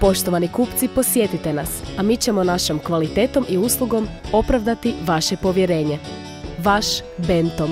Poštovani kupci, posjetite nas, a mi ćemo našom kvalitetom i uslugom opravdati vaše povjerenje. Vaš Bentom.